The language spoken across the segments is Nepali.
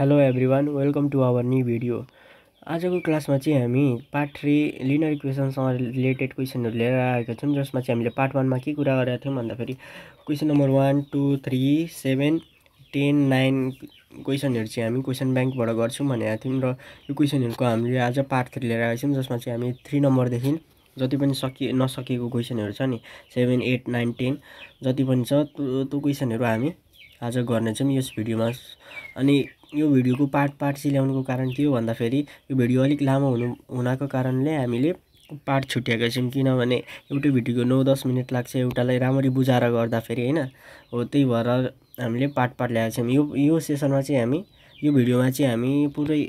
Hello everyone welcome to our new video आजको क्लासमा चाहिँ हामी पार्ट थ्री लिनर इक्वेसनसँग रिलेटेड क्वेसनहरू लिएर आएका छौँ जसमा चाहिँ हामीले पार्ट वानमा के कुरा गरेका थियौँ भन्दाखेरि question number one two three seven ten nine क्वेसनहरू चाहिँ हामी क्वेसन ब्याङ्कबाट गर्छौँ भनेका थियौँ र यो क्वेसनहरूको हामीले आज पार्ट थ्री लिएर आएका छौँ जसमा चाहिँ हामी थ्री नम्बरदेखि जति पनि सकि नसकेको क्वेसनहरू छ नि सेभेन एट नाइन टेन जति पनि छ त्यो त्यो क्वेसनहरू हामी आज गर्नेछौँ यस भिडियोमा अनि यो भिडियोको पार्ट पार्ट चाहिँ ल्याउनुको कारण के हो भन्दाफेरि यो भिडियो अलिक लामो हुनु हुनाको कारणले हामीले पार्ट छुट्याएका छौँ। किनभने एउटै भिडियोको नौ दस मिनट लाग्छ एउटालाई राम्ररी बुझाएर गर्दाखेरि होइन? हो त्यही भएर हामीले पार्ट पार्ट ल्याएका छौँ। यो यो सेसनमा चाहिँ हामी यो भिडियोमा चाहिँ हामी पुरै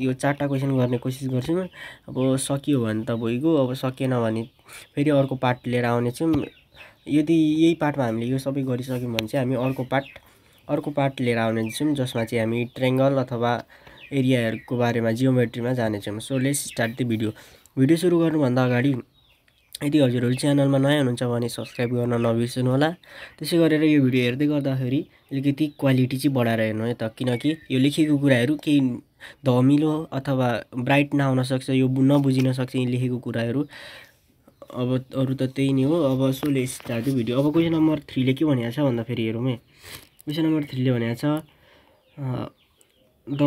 यो चारवटा क्वेसन गर्ने कोसिस गर्छौँ। अब सकियो भने त भइगयो अब सकिएन भने फेरि अर्को पार्ट लिएर आउनेछौँ। यदि यही पार्टमा हामीले यो सबै गरिसक्यौँ भने चाहिँ हामी अर्को पार्ट अर्को पार्ट लिएर आउनेछौँ जसमा चाहिँ हामी ट्रेङ्गल अथवा एरियाहरूको बारेमा जियोमेट्रीमा जानेछौँ। So let's start the video video सुरु गर्नुभन्दा अगाडि यदि हजुरहरू च्यानलमा नयाँ हुनुहुन्छ भने सब्सक्राइब गर्न नबिर्सनु होला। त्यसै गरेर यो भिडियो हेर्दै गर्दाखेरि अलिकति क्वालिटी चाहिँ बढाएर हेर्नु है त। किनकि यो लेखेको कुराहरू केही धमिलो अथवा ब्राइट नआउन सक्छ यो नबुझिन सक्छ यी लेखेको कुराहरू। अब अरू त त्यही नै हो। अब सोले स्टार्ट भिडियो अब क्वेसन नम्बर थ्रीले के भनेको छ भन्दाखेरि हेरौँ है। क्वेसन नम्बर थ्रीले भनेको छ the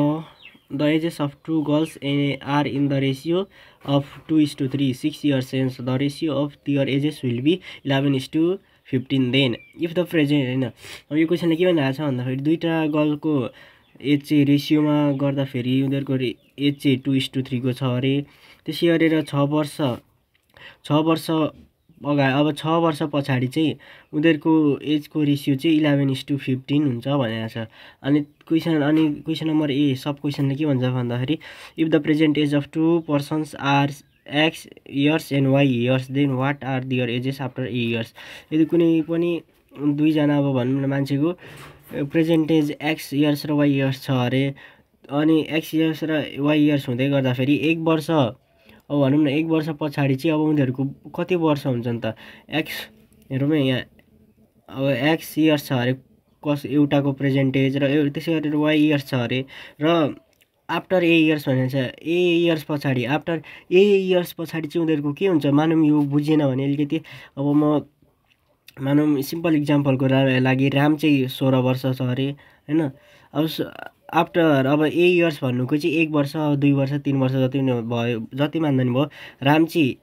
the ages of two girls are in the ratio of two is to three six years since the ratio of their ages will be eleven is to fifteen then. If the present होइन? अब यो क्वेसनले के भनिरहेको छ भन्दाखेरि दुईवटा गर्लको एज चाहिँ रेसियोमा गर्दाखेरि उनीहरूको एज चाहिँ टु इज टु थ्रीको छ अरे। त्यसै गरेर छ वर्ष छ वर्ष अगाडि अब छ वर्ष पछाडि चाहिँ उनीहरूको एजको रेसियो चाहिँ इलेभेन इस टू फिफ्टिन हुन्छ भनेको छ। अनि क्वेसन अनि क्वेसन नम्बर ए सब क्वेसनले के भन्छ भन्दाखेरि if the present age of two persons are X years and Y years then what are their ages after A years यदि कुनै पनि दुईजना अब भनौँ न मान्छेको प्रेजेन्ट एज एक्स इयर्स र वाइ इयर्स छ अरे अनि एक्स इयर्स र वाइ इयर्स हुँदै गर्दाखेरि एक वर्ष अब भनौँ न एक वर्ष पछाडि चाहिँ अब उनीहरूको कति वर्ष हुन्छन् त? एक्स हेरौँ है यहाँ अब एक्स इयर्स छ अरे कस एउटाको प्रेजेन्टेज र त्यसै गरेर वाइ इयर्स छ अरे र आफ्टर ए इयर्स भनेको छ ए इयर्स पछाडि आफ्टर ए इयर्स पछाडि चाहिँ उनीहरूको के हुन्छ? मानौँ यो बुझेन भने अलिकति अब म मानौँ सिम्पल इक्जाम्पलको लागि राम चाहिँ सोह्र वर्ष छ अरे होइन? अब आफ्टर अब ए इयर्स भन्नुको चाहिँ एक वर्ष दुई वर्ष तिन वर्ष जति पनि भयो जति मान्दा नि भयो। राम चाहिँ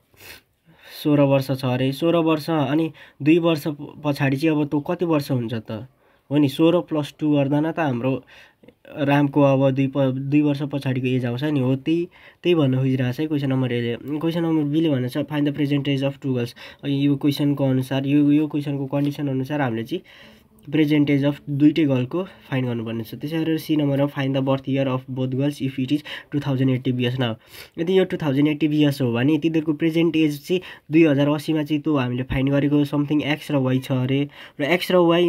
सोह्र वर्ष छ अरे। सोह्र वर्ष अनि दुई वर्ष पछाडि चाहिँ अब तँ कति वर्ष हुन्छ त? हो नि सोह्र प्लस टू गर्दैन त हाम्रो। रामको अब दुई प दुई वर्ष पछाडिको एज आउँछ नि हो। त्यही त्यही भन्नु खोजिरहेको छ है क्वेसन नम्बर एले क्वेसन नम्बर बीले भनेको छ find the present age of two girls यो क्वेसनको अनुसार यो यो क्वेसनको कन्डिसन अनुसार हामीले चाहिँ प्रेजेन्ट एज अफ दुइटै गर्लको फाइन छ। त्यसै गरेर सी नम्बरमा find the birth year of both girls if it is two thousand eighty BS न यदि यो टु थाउजन्ड एट्टी बिएस हो भने तिनीहरूको प्रेजेन्ट एज चाहिँ दुई हजार असीमा चाहिँ त्यो हामीले फाइन गरेको समथिङ एक्स र वाइ छ अरे। र एक्स र वाइ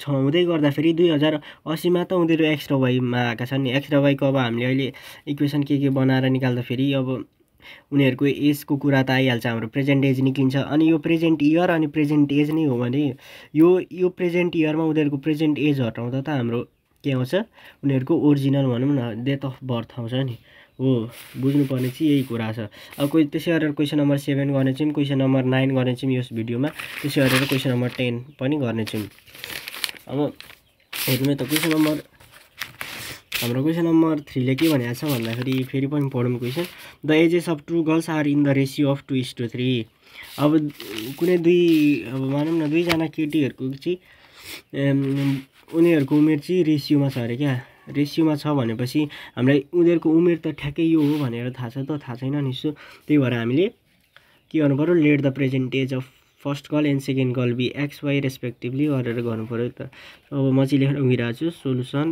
छ हुँदै गर्दाखेरि दुई हजार असीमा त उनीहरू एक्स र वाइमा आएका छन्। एक्स र वाइको अब हामीले अहिले इक्वेसन के के बनाएर निकाल्दाखेरि अब उनीहरूको एजको कुरा त आइहाल्छ हाम्रो प्रेजेन्ट एज निक्लिन्छ। अनि यो प्रेजेन्ट इयर अनि प्रेजेन्ट एज नै हो भने यो यो प्रेजेन्ट इयरमा उनीहरूको प्रेजेन्ट एज हटाउँदा त हाम्रो के आउँछ? उनीहरूको ओरिजिनल भनौँ न डेट अफ बर्थ आउँछ नि। हो बुझ्नुपर्ने चाहिँ यही कुरा छ। अब कोही त्यसै गरेर क्वेसन नम्बर सेभेन गर्नेछौँ क्वेसन नम्बर नाइन गर्नेछौँ यस भिडियोमा। त्यसै गरेर क्वेसन नम्बर टेन पनि गर्नेछौँ। अब हेर्नु त क्वेसन नम्बर हाम्रो क्वेसन नम्बर थ्रीले के भनेको छ भन्दाखेरि फेरि पनि पढौँ question. The ages of two girls are in the ratio of two is to three अब कुनै दुई अब भनौँ न दुईजना केटीहरूको चाहिँ उनीहरूको उमेर चाहिँ रेसियोमा छ अरे क्या? रेसियोमा छ भनेपछि हामीलाई उनीहरूको उमेर त ठ्याक्कै यो हो भनेर थाहा छ त? थाहा छैन नि सो त्यही भएर हामीले के गर्नु पऱ्यो let the present age of first girl and second girl be x y respectively गरेर गर्नु पऱ्यो त। अब म चाहिँ लेखेर उगिरहेको छु सोल्युसन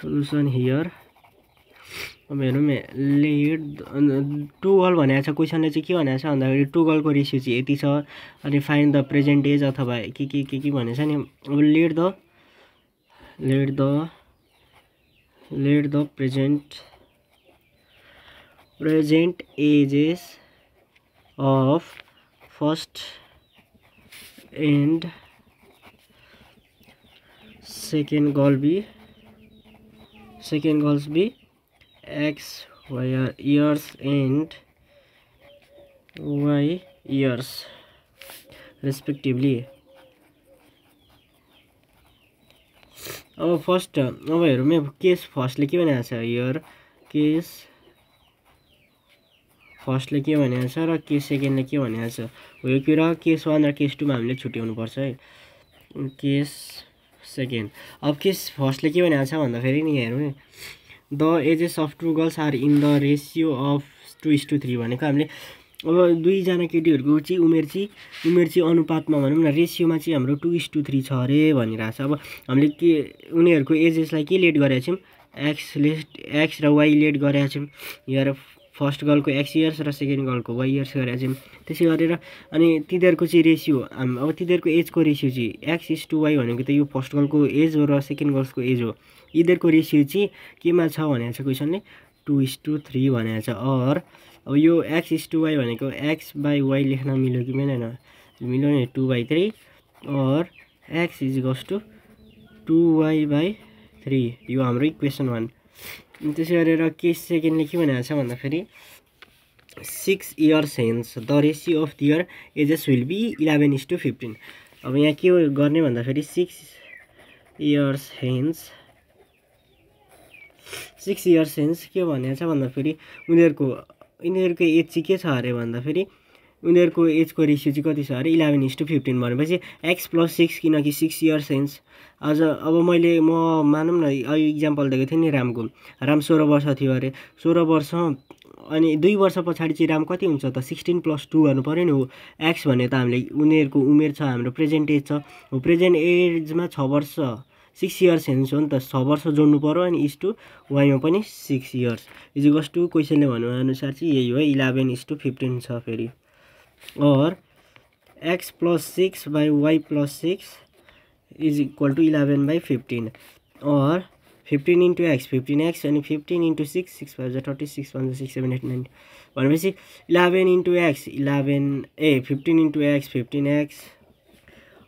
सोल्युसन हियर अब हेरौँ लेड टुगल भनेको छ क्वेसनले चाहिँ के भनेको छ भन्दाखेरि टुगलको रेसियो चाहिँ यति छ। अनि फाइन द प्रेजेन्ट एज अथवा के के के के भनेको छ नि? अब let the let the let the present present ages of first and second girl be second goals be x y years and y years respectively. अब फर्स्ट अब हेरौँ केस फर्स्टले के भनेको छ? इयर केस फर्स्टले के भनेको छ र केस सेकेन्डले के भनेको छ? हो यो कुरा केस वान र केस टूमा हामीले छुट्याउनुपर्छ है। Case second. अब केस फर्स्टले के भनेको छ भन्दाखेरि नि हेरौँ है the ages of two girls are in the ratio of two is to three भनेको हामीले अब दुईजना केटीहरूको चाहिँ उमेर चाहिँ उमेर चाहिँ अनुपातमा भनौँ न रेसियोमा चाहिँ हाम्रो टु इस टू थ्री छ अरे भनिरहेको छ। अब हामीले के उनीहरूको एजेसलाई के लेट गरेका छौँ? एक्स लेट एक्स र वाइ लेट गरेका छौँ। यहाँ फर्स्ट गर्लको एक्स इयर्स र सेकेन्ड गर्लको वाइ इयर्स गरेका छौँ त्यसै गरेर अनि तिनीहरूको चाहिँ रेसियो अब तिनीहरूको एजको रेसियो चाहिँ एक्स इस टू वाइ भनेको त यो फर्स्ट गर्लको एज हो र सेकेन्ड गर्ल्सको एज हो। यिनीहरूको रेसियो चाहिँ केमा छ भनेको छ क्वेसनले टु इस टू थ्री भनेको छ। अर अब यो एक्स इस टू वाई भनेको एक्स बाई वाई लेख्न मिल्यो कि मिलेन? मिल्यो नि two by three or x is Gus to two y by three यो हाम्रो इक्वेसन वान त्यसै गरेर केस सेकेन्डले के भनेको छ भन्दाखेरि six years hence the ratio of their ages will be eleven is to fifteen अब यहाँ के गर्ने भन्दाखेरि six years hence six years hence के भनेको छ भन्दाखेरि उनीहरूको यिनीहरूको एज चाहिँ के छ अरे भन्दाखेरि उनीहरूको एजको रेसियो चाहिँ कति छ? अरे इलेभेन इस टू फिफ्टिन भनेपछि एक्स प्लस सिक्स किनकि सिक्स इयर्स सेन्स अझ अब मैले म मानौँ न इक्जाम्पल दिएको थिएँ नि रामको। राम सोह्र वर्ष थियो अरे। सोह्र वर्ष अनि दुई वर्ष पछाडि चाहिँ राम कति हुन्छ त? सिक्सटिन प्लस टू गर्नु पऱ्यो नि हो। एक्स भने त हामीले उनीहरूको उमेर छ हाम्रो प्रेजेन्ट एज छ। हो प्रेजेन्ट एजमा छ वर्ष सिक्स इयर्स हेर्नुहोस् हो नि त। छ वर्ष जोड्नु पऱ्यो अनि इस टु वाइमा पनि सिक्स इयर्स इजिकस टु क्वेसनले अनुसार चाहिँ यही हो। इलेभेन इस टु फिफ्टिन छ फेरि। Or x plus six by y plus six is equal to eleven by fifteen or fifteen into x fifteen x अनि fifteen into six six five जा thirty six one six seven eight nine भनेपछि eleven into x eleven a fifteen into x fifteen x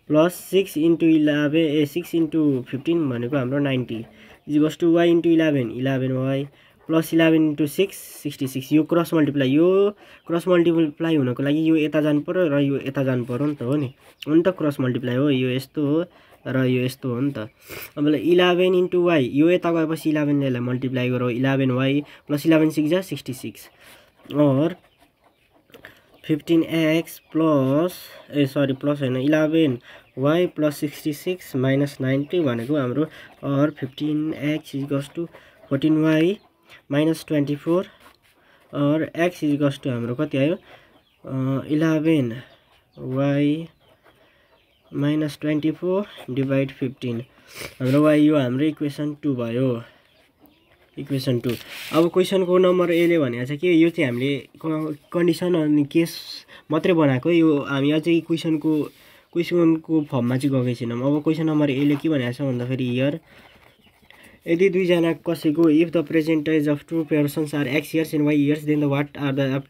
plus six into eleven a six into fifteen भनेको हाम्रो ninety इजिकस to y into eleven eleven y plus eleven into six sixty six. यो क्रस मल्टिप्लाई यो क्रस मल्टिप्लाई हुनको लागि यो यता जानु पऱ्यो र यो यता जानु पऱ्यो नि त हो नि। हो नि त क्रस मल्टिप्लाई हो यो यस्तो हो र यो यस्तो हो नि त। अब इलेभेन इन्टु वाइ यो यता गएपछि इलेभेन यसलाई मल्टिप्लाई गरौँ। Eleven Y plus eleven six जा sixty six. Or fifteen X plus a sorry plus होइन eleven Y plus sixty six minus ninety भनेको हाम्रो। Or fifteen X is equals to fourteen Y minus twenty four or X is equals to हाम्रो कति आयो? Eleven Y minus twenty four divide fifteen. हाम्रो वाइ यो हाम्रो इक्वेसन टू भयो। Equation two. अब क्वेसनको नम्बर एले भनेको छ कि? यो चाहिँ हामीले कन्डिसन अनि केस मात्रै बनाएको यो हामी अझै क्वेसनको क्वेसनको फर्ममा चाहिँ गएकै छैनौँ। अब क्वेसन नम्बर एले के भनेको छ भन्दाखेरि हियर यदि दुईजना कसैको if the present age of two persons are x years and y years then the what are the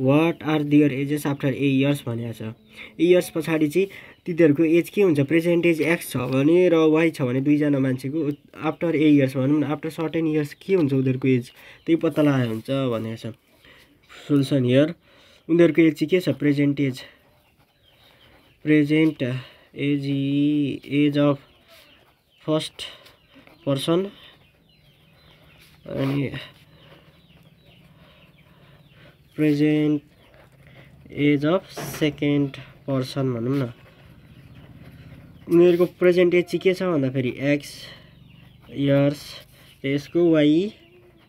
what are their ages after a years भनेको छ। इयर्स पछाडि चाहिँ तिनीहरूको एज के हुन्छ? प्रेजेन्टेज एक्स छ भने र वाइ छ भने दुईजना मान्छेको आफ्टर ए इयर्स भनौँ न आफ्टर सर्टेन इयर्स के हुन्छ उनीहरूको एज त्यही पत्ता लगाएको हुन्छ भनेको छ। सोल्युसन हियर उनीहरूको एज चाहिँ के छ? Present age present age age of first person अनि present age of second person भनौँ न। उनीहरूको प्रेजेन्ट एज चाहिँ के छ भन्दाखेरि एक्स इयर्स यसको y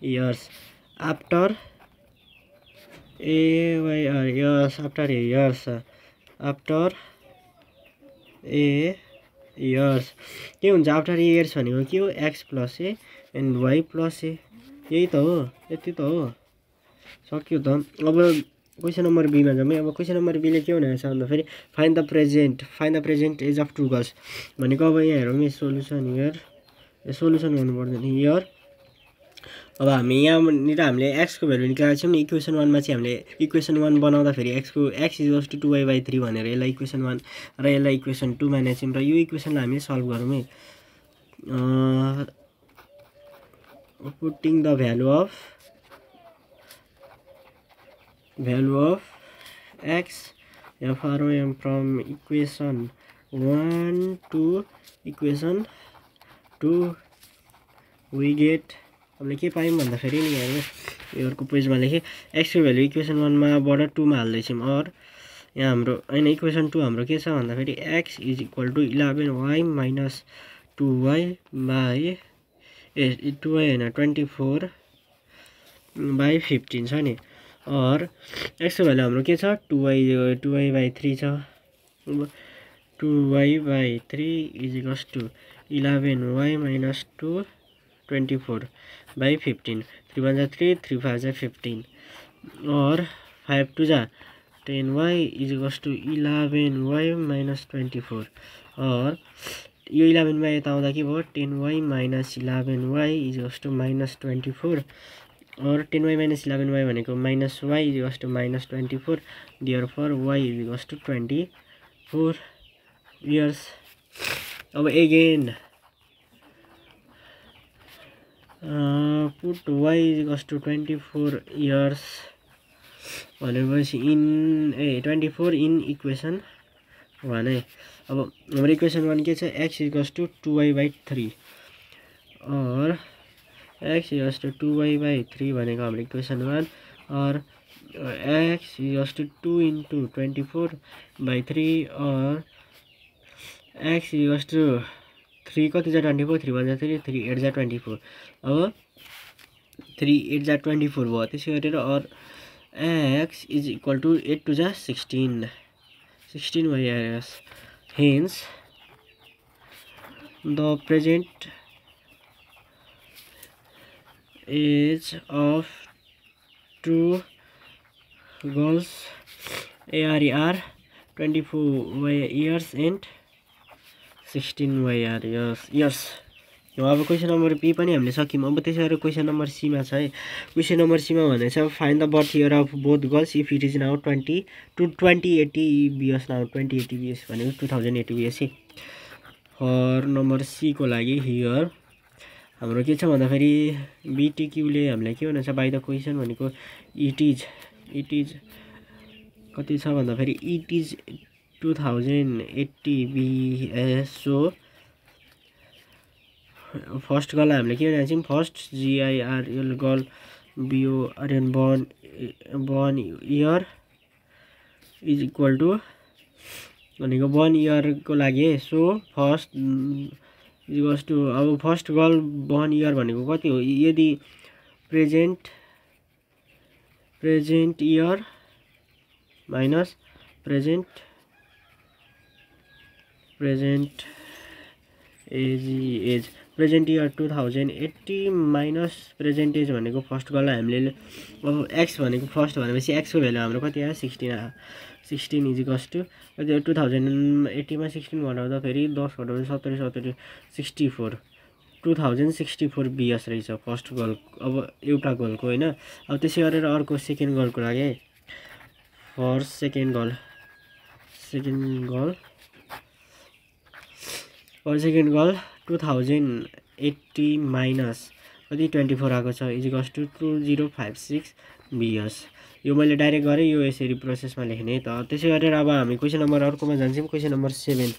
years. After a y years after years. After a years के हुन्छ आफ्टर इयर्स भनेको के हो? X plus a and y plus a यही त हो। यति त हो। सक्यो त। अब क्वेसन नम्बर बीमा जाउँ है। अब क्वेसन नम्बर बीले के भनेको छ भन्दाखेरि find the present find the present age of two girls भनेको अब यहाँ हेरौँ सोल्युसन हियर सोल्युसन गर्नु पर्दैन हियर अब हामी यहाँनिर हामीले एक्सको भ्यालु निकालेको छौँ नि इक्वेसन वानमा चाहिँ हामीले इक्वेसन वान बनाउँदाखेरि एक्सको x is to two y by three भनेर यसलाई इक्वेसन वान र यसलाई इक्वेसन टू मानेको छौँ र यो इक्वेसनलाई हामीले सल्भ गरौँ है। putting the value of value of x from from equation 1 to equation 2 we get हामीले के पायौँ भन्दाखेरि नि यहाँ यो अर्को पेजमा लेखेँ एक्सको भ्यालु इक्वेसन वानमाबाट टूमा हाल्दैछौँ अर यहाँ हाम्रो होइन इक्वेसन टू हाम्रो के छ भन्दाखेरि x is equal to eleven y minus two y by a two y होइन ट्वेन्टी फोर बाई फिफ्टिन छ नि। अर एक्सको भ्यालु हाम्रो के छ? Two y two y by three छ। Two y by three is equals to eleven y minus two twenty four by fifteen three one जा थ्री थ्री फाइव जा फिफ्टीन और फाइव टू जा ten y is equals to eleven Y minus twenty four और यो इलेभेनमा यता आउँदा के भयो ten Y minus eleven Y is equals to minus twenty four और ten Y minus eleven Y भनेको minus Y is equals to minus twenty four dear four Y is equals to twenty four years अब again put Y is equals to twenty four years भनेपछि in a twenty four in equation one है अब हाम्रो इक्वेसन वान के छ x equals to two y by three और x equals to two y by three भनेको इक्वेसन वान और x equals to two into twenty four by three और एक्स इक्वल्स टु थ्री कति जा ट्वेन्टी फोर थ्री वान जा थ्री थ्री एट जा ट्वेन्टी फोर अब थ्री एट जा ट्वेन्टी फोर भयो त्यसै गरेर और x is equal to 8 to the 16 16 whereas hence the present age of two girls ARER 24 years and 16 years years अब क्वेसन नम्बर बी पनि हामीले सक्यौँ। अब त्यसै गरेर क्वेसन नम्बर सीमा छ है। क्वेसन नम्बर सीमा भनेको छ find the birth year of both girls if it is now twenty two twenty eighty BS now twenty eighty BS भनेको two thousand eighty BS for number सीको लागि हियर हाम्रो के छ भन्दाखेरि बिटिक्युले हामीलाई के भनेको छ बाई द क्वेसन भनेको इट इज इट इज कति छ भन्दाखेरि it is two thousand eighty BS so first गर्ललाई हामीले के भनेको छौँ? First G I R L girl B O R N born born year is equal to भनेको वान इयरको लागि सो फर्स्ट इज टु अब फर्स्ट गर्ल वान इयर भनेको कति हो? यदि present present year minus present present age age present year two thousand eighty minus present age भनेको फर्स्ट गर्ल हामीले अब एक्स भनेको फर्स्ट भनेपछि एक्सको भ्यालु हाम्रो कति आयो? सिक्सटिन आयो। सिक्सटिन इजिकस टु कति टु थाउजन्ड एट्टीमा सिक्सटिन घटाउँदा फेरि दस घटाउँदा सत्तरी सत्तरी sixty four two thousand sixty four BS रहेछ फर्स्ट गर्ल अब एउटा गर्लको होइन। अब त्यसै गरेर अर्को सेकेन्ड गर्लको लागि first second girl second girl first second girl two thousand eighty minus कति ट्वेन्टी फोर आएको छ? Equals to two zero five six BS यो मैले डाइरेक्ट गरेँ यो यसरी प्रोसेसमा लेख्ने। त त्यसै गरेर अब हामी क्वेसन नम्बर अर्कोमा जान्छौँ। Question number seven